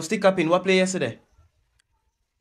Stick up in what play yesterday?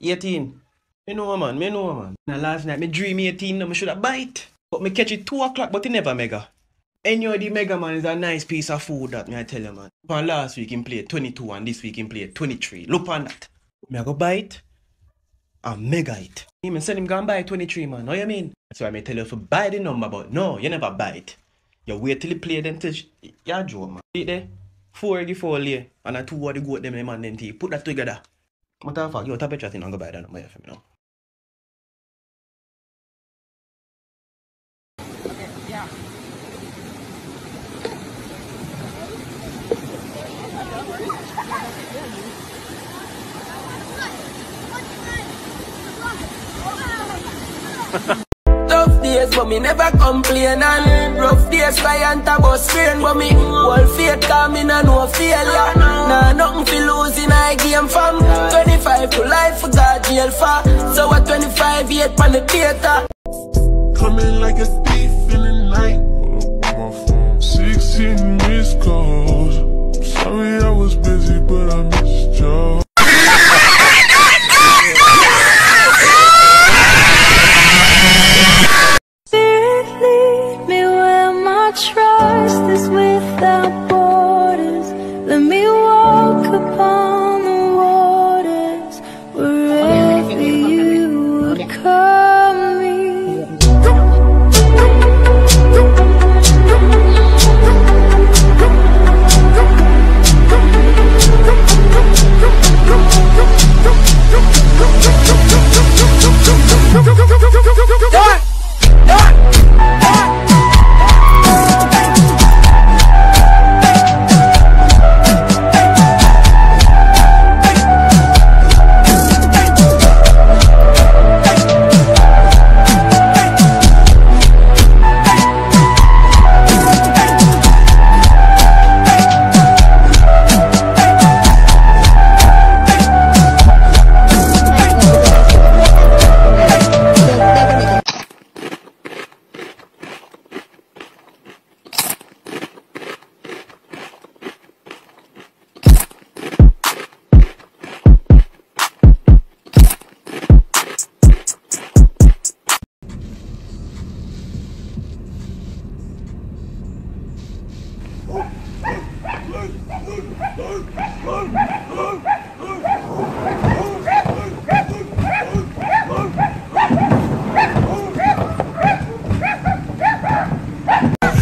18. Me know man, me know man. Now last night me dream 18 and me should have bite. But me catch it 2 o'clock but it never mega. Anyway, the Mega Man is a nice piece of food that me I tell you man. From last week he played 22 and this week he played 23. Look on that. Me I go bite and mega it. He said him go and buy 23 man. Know you mean? That's why I may tell you to buy the number but no, you never buy it. You wait till he play then till you joke man. See there? Four give four lay and a two of the goat them them and then tea. Put that together. Matter of fact, yo tap a chat in and go buy that number for me now. Tough days, but me never complain and rough days, and bus strain, but me whole faith in and no failure. Nah, nothing fi lose in a game fam. 25 to life for God jail for. So what 25 yet pan the theater. Coming like a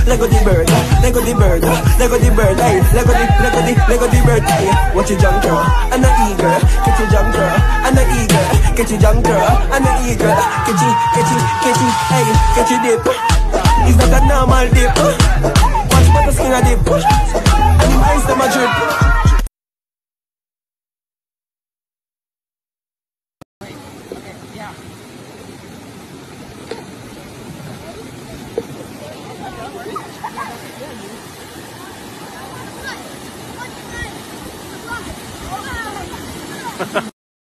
Lego the bird, Lego the bird, Lego the bird, ay, Lego the, Lego the, Lego the bird, ay. Watch your jump girl, and a eager, catch your jump girl, and a eager, catch your jump girl, and a eager, catch it, catch it, catch it, ay, catch your dip. It's not a normal dip. Watch what the skin a dip, eyes them a drip.